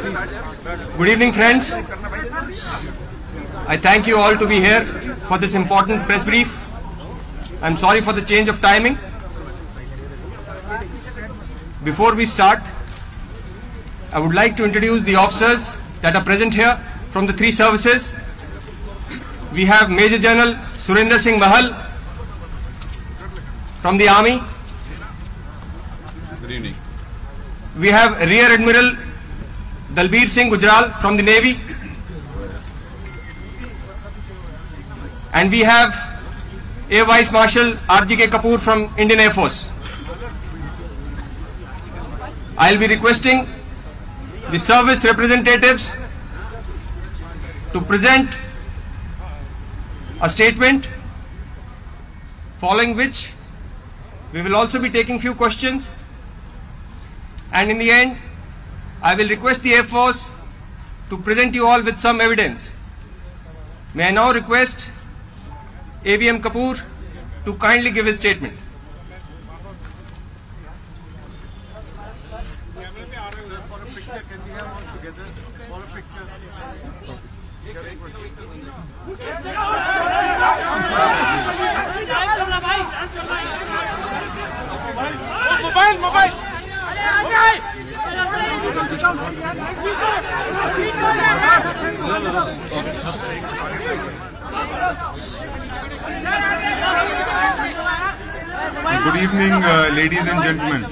Good evening, friends. I thank you all to be here for this important press brief. I'm sorry for the change of timing. Before we start, I would like to introduce the officers that are present here from the three services. We have Major General Surendra Singh Mahal from the Army. Good evening. We have Rear Admiral Dalbir Singh Gujral from the Navy. And we have Air Vice Marshal RGK Kapoor from Indian Air Force. I'll be requesting the service representatives to present a statement following which we will also be taking few questions and in the end I will request the Air Force to present you all with some evidence. May I now request AVM Kapoor to kindly give his statement. Together for a picture. Good evening, uh, ladies and gentlemen.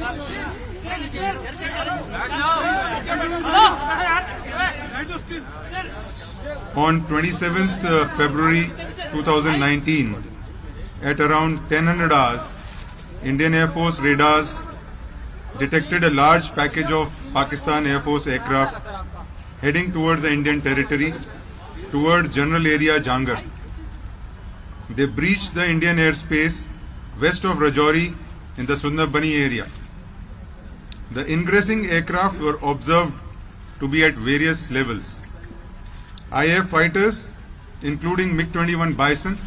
On 27th uh, February 2019, at around 1000 hours, Indian Air Force radars detected a large package of Pakistan Air Force aircraft heading towards the Indian territory, towards general area Jangar. They breached the Indian airspace west of Rajouri in the Sundarbani area. The ingressing aircraft were observed to be at various levels. IF fighters, including MiG-21 Bison,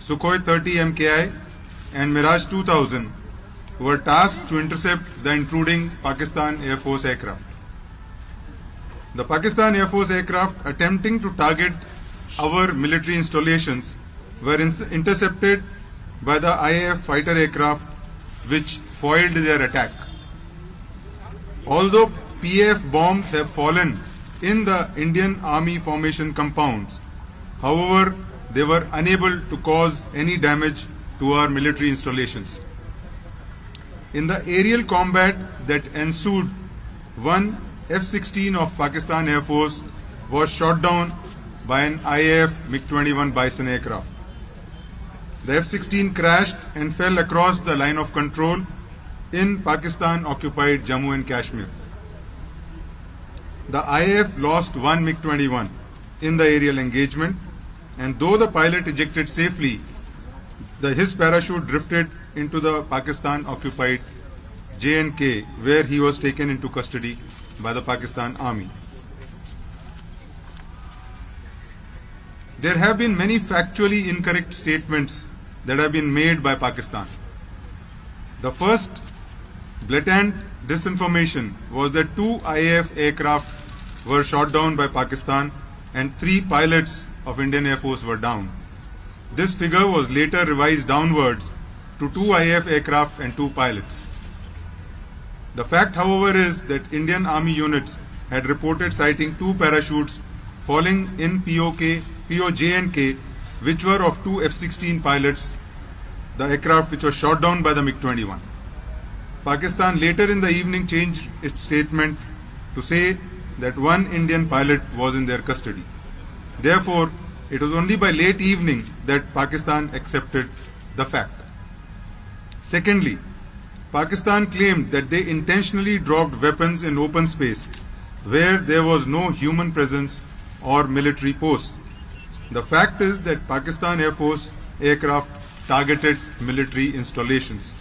Sukhoi 30 MKI, and Mirage 2000, were tasked to intercept the intruding Pakistan Air Force aircraft. The Pakistan Air Force aircraft attempting to target our military installations were ins- intercepted by the IAF fighter aircraft which foiled their attack. Although PAF bombs have fallen in the Indian Army formation compounds, however, they were unable to cause any damage to our military installations. In the aerial combat that ensued, one F-16 of Pakistan Air Force was shot down by an IAF MiG-21 Bison aircraft. The F-16 crashed and fell across the line of control in Pakistan-occupied Jammu and Kashmir. The IAF lost one MiG-21 in the aerial engagement, and though the pilot ejected safely, the, his parachute drifted into the Pakistan-occupied J&K, where he was taken into custody by the Pakistan Army. There have been many factually incorrect statements that have been made by Pakistan. The first blatant disinformation was that two IAF aircraft were shot down by Pakistan and three pilots of Indian Air Force were down. This figure was later revised downwards to two IAF aircraft and two pilots. The fact, however, is that Indian Army units had reported sighting two parachutes falling in POK, POJ&K, which were of two F-16 pilots, the aircraft which was shot down by the MiG-21. Pakistan later in the evening changed its statement to say that one Indian pilot was in their custody. Therefore, it was only by late evening that Pakistan accepted the fact. Secondly, Pakistan claimed that they intentionally dropped weapons in open space where there was no human presence or military posts. The fact is that Pakistan Air Force aircraft targeted military installations.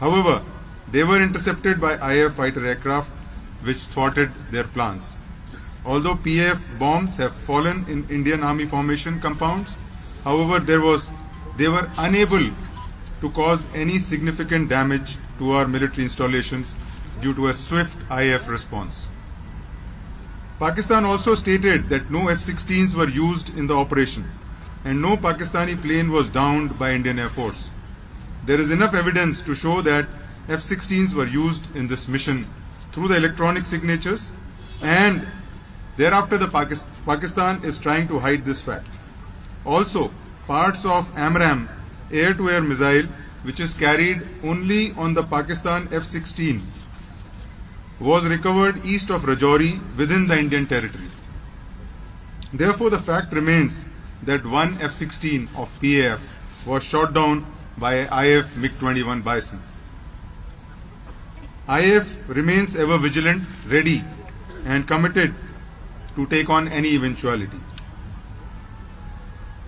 However, they were intercepted by IAF fighter aircraft which thwarted their plans. Although PAF bombs have fallen in Indian Army formation compounds, however, there was they were unable to cause any significant damage to our military installations due to a swift IF response. Pakistan also stated that no F-16s were used in the operation and no Pakistani plane was downed by Indian Air Force. There is enough evidence to show that F-16s were used in this mission through the electronic signatures and thereafter the Pakis- Pakistan is trying to hide this fact. Also, parts of AMRAAM air-to-air missile which is carried only on the Pakistan F-16s was recovered east of Rajouri within the Indian territory. Therefore, the fact remains that one F-16 of PAF was shot down by an IF MiG-21 Bison. IF remains ever vigilant, ready and committed to take on any eventuality.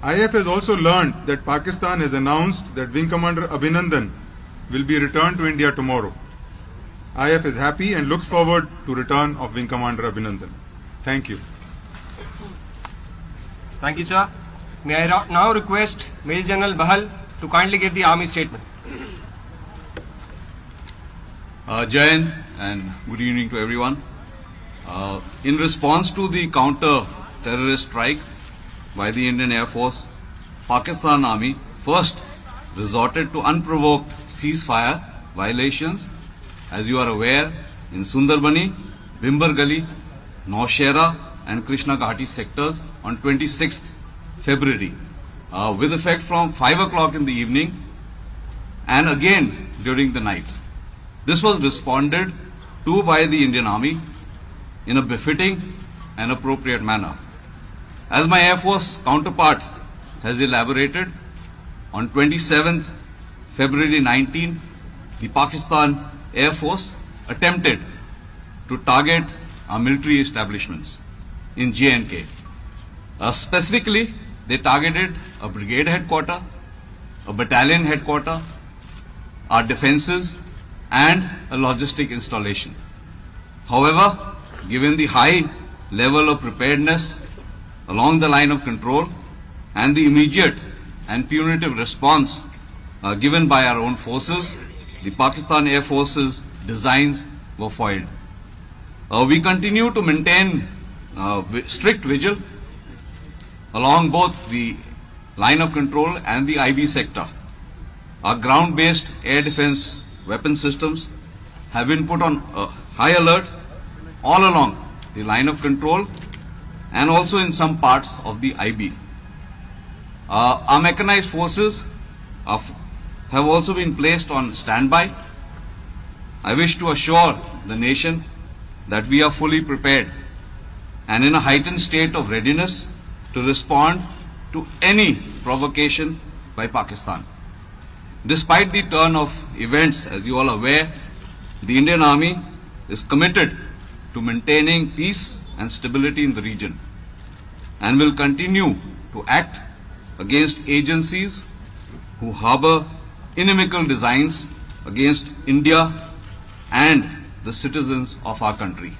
IF has also learned that Pakistan has announced that Wing Commander Abhinandan will be returned to India tomorrow. IF is happy and looks forward to return of Wing Commander Abhinandan. Thank you. Thank you, sir. May I now request Major General Mahal to kindly give the Army statement. Uh, Jai Hind and good evening to everyone. Uh, in response to the counter terrorist strike by the Indian Air Force, Pakistan Army first resorted to unprovoked ceasefire violations, as you are aware, in Sundarbani, Bimbar Gali, Naushera, and Krishna Ghati sectors on 26th February, uh, with effect from 5 o'clock in the evening and again during the night. This was responded to by the Indian Army in a befitting and appropriate manner. As my Air Force counterpart has elaborated, on 27th February 19, the Pakistan Air Force attempted to target our military establishments in J&K. Uh, specifically, they targeted a brigade headquarter, a battalion headquarter, our defenses, and a logistic installation. However, given the high level of preparedness along the line of control and the immediate and punitive response uh, given by our own forces, the Pakistan Air Force's designs were foiled. Uh, we continue to maintain uh, strict vigil along both the line of control and the IB sector. Our ground-based air defense weapon systems have been put on uh, high alert all along the line of control and also in some parts of the IB. Uh, our mechanized forces have also been placed on standby. I wish to assure the nation that we are fully prepared and in a heightened state of readiness to respond to any provocation by Pakistan. Despite the turn of events, as you all are aware, the Indian Army is committed to maintaining peace and stability in the region and will continue to act against agencies who harbor inimical designs against India and the citizens of our country.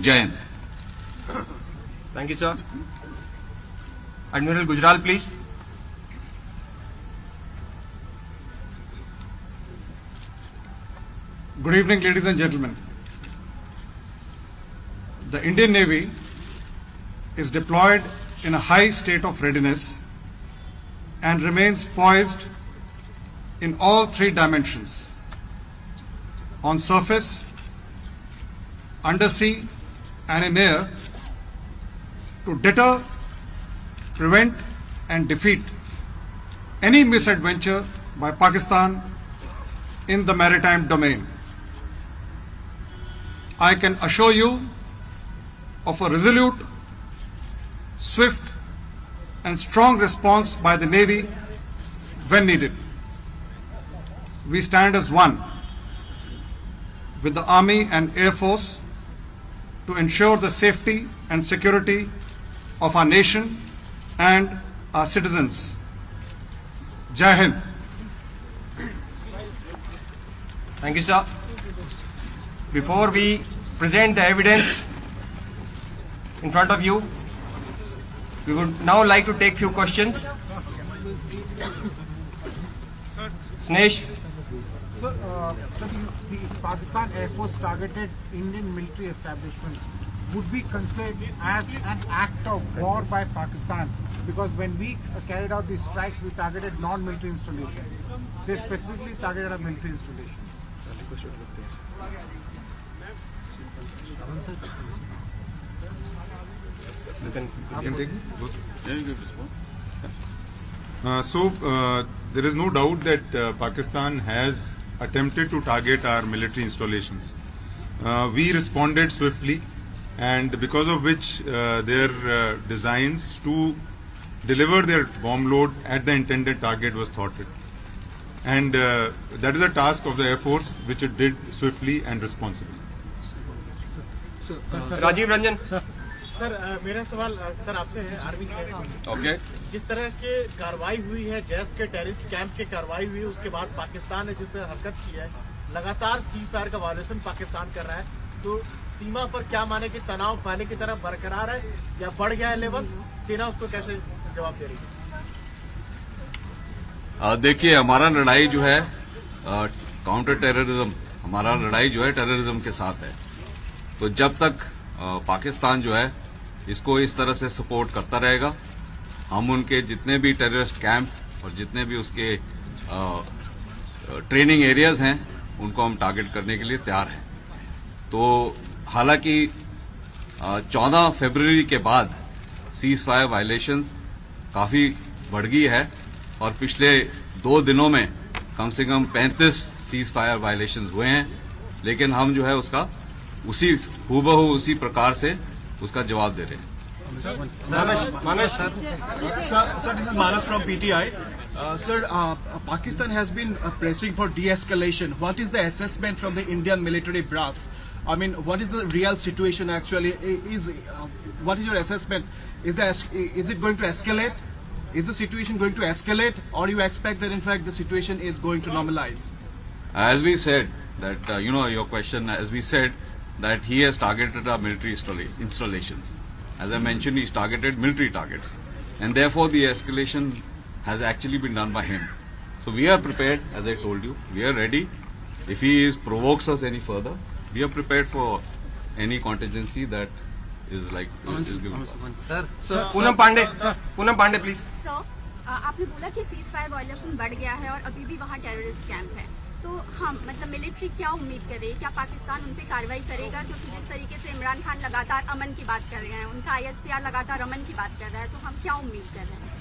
Jai Thank you, sir. Admiral Gujral, please. Good evening, ladies and gentlemen. The Indian Navy is deployed in a high state of readiness and remains poised in all three dimensions on surface, undersea, and in air to deter, prevent, and defeat any misadventure by Pakistan in the maritime domain. I can assure you of a resolute, swift, and strong response by the Navy when needed. We stand as one with the Army and Air Force to ensure the safety and security of our nation and our citizens. Jai Hind. Thank you, sir. Before we present the evidence in front of you, we would now like to take few questions. Snesh, Sir, uh, sir, the, the Pakistan Air Force targeted Indian military establishments. would be considered as an act of war by Pakistan because when we uh, carried out these strikes, we targeted non-military installations. They specifically targeted our military installations. You can, You can take both. Yeah, you can respond. Uh, so uh, there is no doubt that uh, Pakistan has attempted to target our military installations. Uh, we responded swiftly, and because of which uh, their uh, designs to deliver their bomb load at the intended target was thwarted. And uh, that is a task of the Air Force, which it did swiftly and responsibly. Rajiv Ranjan. Sir मेरा सवाल sir आपसे है army के Okay. जिस तरह के कार्रवाई हुई है जैस के टेररिस्ट कैंप की कार्रवाई हुई उसके बाद पाकिस्तान ने जिस तरह हरकत की है लगातार सीज फायर का वायोलेशन पाकिस्तान कर रहा है तो सीमा पर क्या माने कि तनाव पहले की तरह बरकरार है या बढ़ गया है लेवल? सेना उसको कैसे जवाब दे रही है? देखिए हमारा लड़ाई जो है काउंटर टेररिज्म हमारा लड़ाई जो है टेररिज्म के साथ है। तो जब तक आ, पाकिस्तान जो है इसको इस तरह से सपोर्ट करता रहेगा। हम उनके जितने भी टेररिस्ट कैंप और जितने भी उसके ट्रेनिंग एरियाज़ हैं, उनको हम टारगेट करने के लिए तैयार हैं। तो हालाँकि चौदह फरवरी के बाद सीज फायर वायलेशंस काफ़ी बढ़ गई है और पिछले दो दिनों में कम से कम 35 सीज फायर वायलेशंस हुए हैं। लेकिन हम जो है उसका उसी, हूबहू उसी प्रकार से उसका जवाब दे रहे हैं। Manas from PTI sir Pakistan has been pressing for de-escalation what is the assessment from the Indian military brass I mean what is the real situation actually is what is your assessment is the is it going to escalate is the situation going to escalate और you expect that in fact the situation is going to normalize as we said that you know your question as we said that he has targeted our military installations. As I mentioned, he's targeted military targets, and therefore the escalation has actually been done by him. So we are prepared, as I told you, we are ready. If he is, provokes us any further, we are prepared for any contingency that is like is, is given. to us. Poonam Pandey. sir, Poonam Pandey, please. Sir uh, आपने बोला कि cease fire violation बढ़ गया है और अभी भी वहाँ टेररिस्ट कैंप है तो हम मतलब मिलिट्री क्या उम्मीद करे क्या पाकिस्तान उन पे कार्रवाई करेगा क्योंकि जिस तरीके से इमरान खान लगातार अमन की बात कर रहे हैं उनका आईएसपीआर लगातार अमन की बात कर रहा है तो हम क्या उम्मीद कर रहे हैं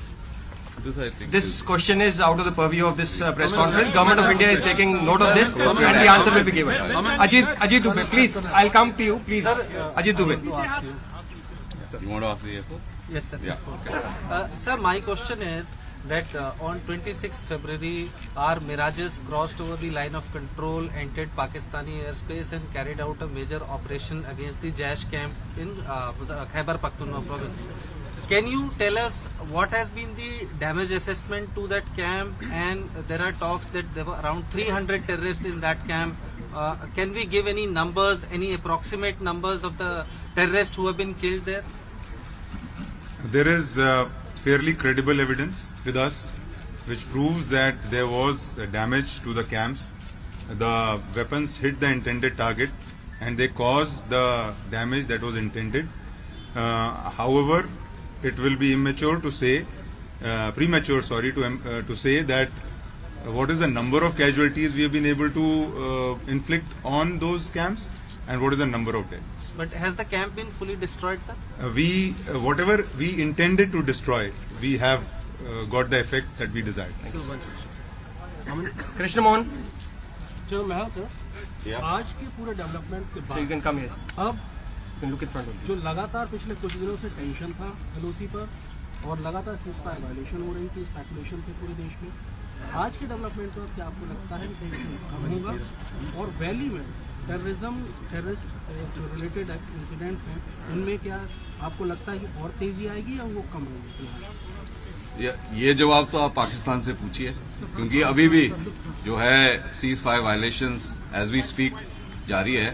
This This question is out of the purview of this uh, press conference. Government of India is taking note of this and the answer will be given. Ajit, Ajit Dubey, please. I'll come to you, please. Ajit Dubey. you want to ask the AFO? Yes, sir. Yeah. Okay. Uh, sir, my question is that uh, on 26 February, our Mirages crossed over the line of control, entered Pakistani airspace, and carried out a major operation against the Jaish camp in uh, the Khyber Pakhtunkhwa province. Can you tell us what has been the damage assessment to that camp? And there are talks that there were around 300 terrorists in that camp. Uh, can we give any numbers, any approximate numbers of the terrorists who have been killed there? There is uh, fairly credible evidence with us which proves that there was damage to the camps. The weapons hit the intended target and they caused the damage that was intended. Uh, however, it will be immature to say, uh, premature, sorry, to, em- uh, to say that what is the number of casualties we have been able to uh, inflict on those camps and what is the number of dead. But has the camp been fully destroyed, sir? Uh, we uh, whatever we intended to destroy, we have uh, got the effect that we desired. Krishna Mohan. जो मैं sir Yeah. आज के पूरे development के So you can come here. अब You can look in front of you. जो लगातार पिछले कुछ दिनों से टेंशन था एलओसी पर और लगातार सीजफायर वायलेशन हो रही थी स्पेकुलेशन थे पूरे देश में आज के डेवलपमेंट पर क्या आपको लगता है कि टेंशन कम होगा और वैली में टेररिज्म टेररिस्ट जो रिलेटेड इंसिडेंट्स हैं उनमें क्या आपको लगता है कि और तेज़ी आएगी या वो कम होगी ये ये जवाब तो आप पाकिस्तान से पूछिए क्योंकि अभी भी जो है ceasefire violation as we speak जारी है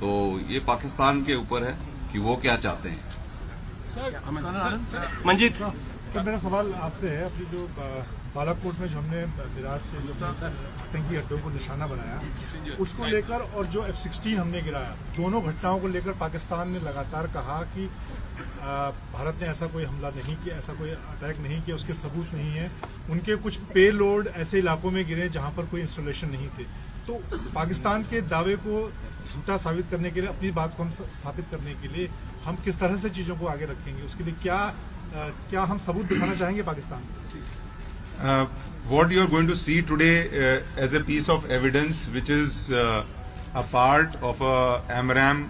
तो ये पाकिस्तान के ऊपर है कि वो क्या चाहते हैं। मंजीत। सर मेरा सवाल आपसे है अपनी जो बालाकोट में जो हमने मिराज से जो आतंकी अड्डों को निशाना बनाया उसको लेकर और जो एफ़ सिक्सटीन हमने गिराया दोनों घटनाओं को लेकर पाकिस्तान ने लगातार कहा कि भारत ने ऐसा कोई हमला नहीं किया ऐसा कोई अटैक नहीं किया उसके सबूत नहीं है। उनके कुछ पे लोड ऐसे इलाकों में गिरे जहाँ पर कोई इंस्टॉलेशन नहीं थे। तो पाकिस्तान के दावे को झूठा साबित करने के लिए अपनी बात को हम स्थापित करने के लिए हम किस तरह से चीज़ों को आगे रखेंगे उसके लिए क्या आ, क्या हम सबूत दिखाना चाहेंगे पाकिस्तान को? Uh, what you are going to see today uh, as a piece of evidence, which is uh, a part of a AMRAM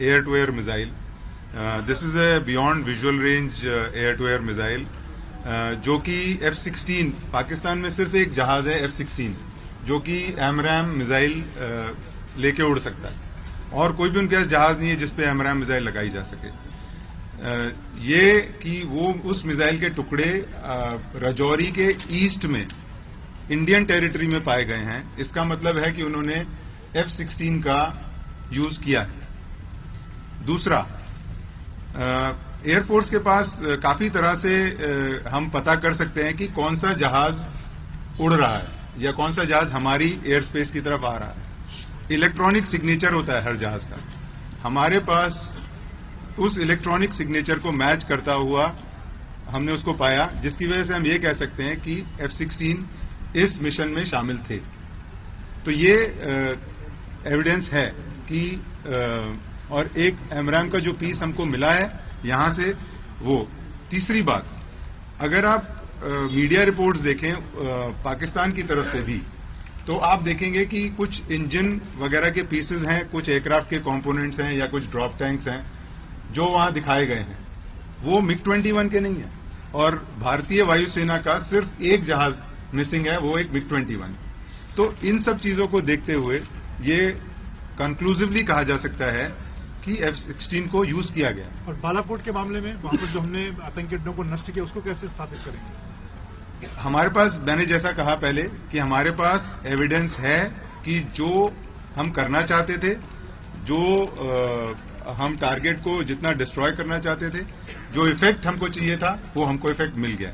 air-to-air missile. Uh, this is a beyond visual range uh, air-to-air missile, uh, जो कि F-16 Pakistan में सिर्फ़ एक जहाज़ है F-16 जो कि AMRAAM missile लेके उड़ सकता है और कोई भी उनके पास जहाज़ नहीं है जिसपे एमरैम मिसाइल लगाई जा सके अ, ये कि वो उस मिसाइल के टुकड़े रजौरी के ईस्ट में, इंडियन टेरिटरी में पाए गए हैं। इसका मतलब है कि उन्होंने एफ़ सिक्सटीन का यूज़ किया है। दूसरा एयरफोर्स के पास काफ़ी तरह से हम पता कर सकते हैं कि कौन सा जहाज़ उड़ रहा है, या कौन सा जहाज़ हमारी एयर स्पेस की तरफ़ आ रहा है। इलेक्ट्रॉनिक सिग्नेचर होता है हर जहाज़ का। हमारे पास उस इलेक्ट्रॉनिक सिग्नेचर को मैच करता हुआ हमने उसको पाया जिसकी वजह से हम ये कह सकते हैं कि एफ़ सिक्सटीन इस मिशन में शामिल थे। तो ये एविडेंस है कि अ, और एक एमराम का जो पीस हमको मिला है यहाँ से वो। तीसरी बात अगर आप अ, मीडिया रिपोर्ट्स देखें अ, पाकिस्तान की तरफ़ से भी तो आप देखेंगे कि कुछ इंजन वगैरह के पीसेस हैं कुछ एयरक्राफ्ट के कंपोनेंट्स हैं या कुछ ड्रॉप टैंक्स हैं। जो वहाँ दिखाए गए हैं वो मिग 21 के नहीं है। और भारतीय वायुसेना का सिर्फ़ एक जहाज़ मिसिंग है वो एक मिग 21 तो इन सब चीज़ों को देखते हुए ये कंक्लूसिवली कहा जा सकता है कि एफ़ सिक्सटीन को यूज़ किया गया। और बालाकोट के मामले में वहाँ पर जो हमने आतंकी अड्डों को नष्ट किया उसको कैसे स्थापित करेंगे? हमारे पास मैंने जैसा कहा पहले कि हमारे पास एविडेंस है कि जो हम करना चाहते थे जो अ, हम टारगेट को जितना डिस्ट्रॉय करना चाहते थे जो इफ़ेक्ट हमको चाहिए था वो हमको इफ़ेक्ट मिल गया।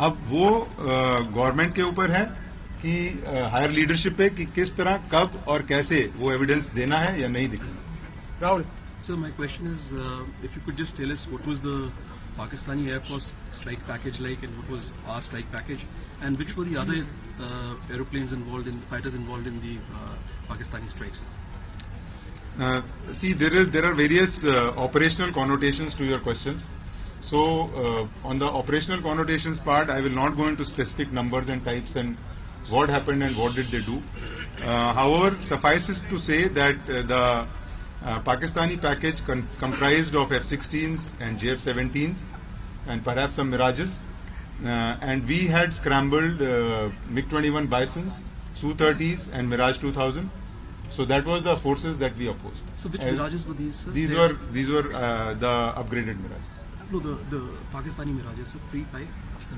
अब वो गवर्नमेंट के ऊपर है कि हायर लीडरशिप पे कि किस तरह कब और कैसे वो एविडेंस देना है या नहीं दिखना Rahul. Sir my question is if you could just tell us what was the Pakistani air force strike package like and what was our strike package and which were the other aeroplanes involved in fighters involved in the Pakistani strikes Uh, see, there is there are various uh, operational connotations to your questions. So, uh, on the operational connotations part, I will not go into specific numbers and types and what happened and what did they do. Uh, however, suffices to say that uh, the uh, Pakistani package comprised of F-16s and JF-17s and perhaps some Mirages. And we had scrambled uh, MiG-21 Bisons, Su-30s and Mirage 2000. So that was the forces that we opposed. So which As- Mirages were these? Sir? These There's- were these were uh, the upgraded Mirages. no the the Pakistani Mirages, sir, three five.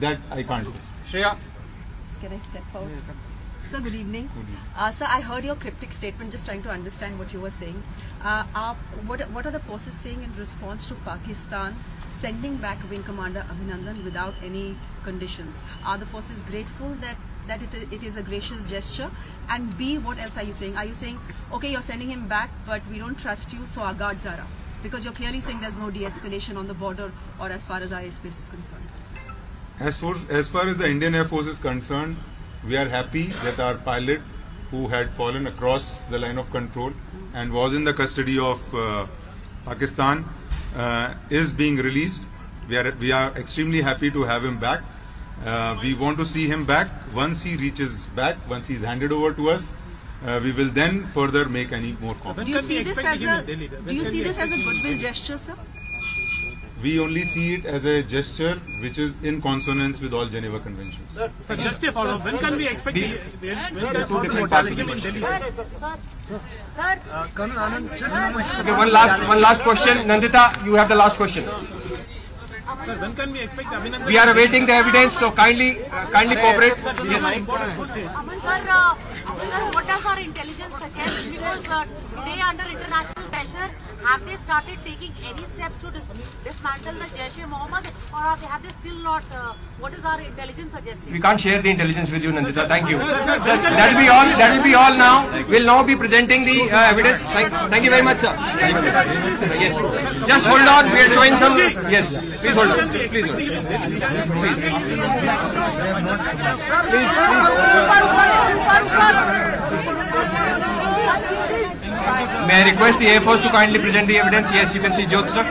That I can't say. Shreya. Can I step forward? Sir, good evening. Good evening. Uh, sir, I heard your cryptic statement, just trying to understand what you were saying. Uh, uh, what, what are the forces saying in response to Pakistan sending back Wing Commander Abhinandan without any conditions? Are the forces grateful that, that it, is- it is a gracious gesture? And B, what else are you saying? Are you saying, okay, you're sending him back, but we don't trust you, so our guards are up? Because you're clearly saying there's no de-escalation on the border or as far as our airspace is concerned. As far as far as the Indian Air Force is concerned, we are happy that our pilot, who had fallen across the line of control and was in the custody of uh, Pakistan, uh, is being released. We are we are extremely happy to have him back. Uh, we want to see him back once he reaches back. Once he's handed over to us, uh, we will then further make any more comments. Do you see this as a do you see this as a goodwill gesture, sir? We only see it as a gesture which is in consonance with all Geneva Conventions. Sir, just a follow-up. When can we expect The- when, when Two can different we parts of in the Delhi? Uh, Colonel Anand, just one question. Okay, one last one last question. Nandita, you have the last question. Sir, when can we expect Abhinandan? We are awaiting the evidence, so kindly uh, kindly cooperate. Yes. Aman sir, uh, Aman sir, what does our intelligence suggest? Because uh, are under international pressure, have they started taking any steps to dis- dismantle the Jaish-e-Mohammed or have they, have they still not, uh, what is our intelligence suggesting? We can't share the intelligence with you, Nandita. Thank you. That will be all. That will be all now. We'll now be presenting the uh, evidence. Thank, thank you very much, sir. Yes. Just hold on. We are showing some. Yes. Please hold on. Please hold on. May I request the Air Force to kindly present the evidence? Yes, you can see Jyot sir.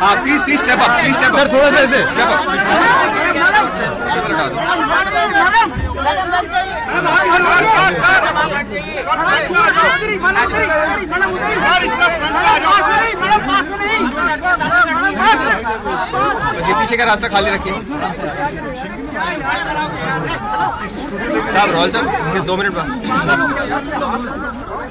हाँ please please step up please step up थोड़ा सा step up ये पीछे का रास्ता खाली रखिए। साहब रोल साहब दो मिनट बाद।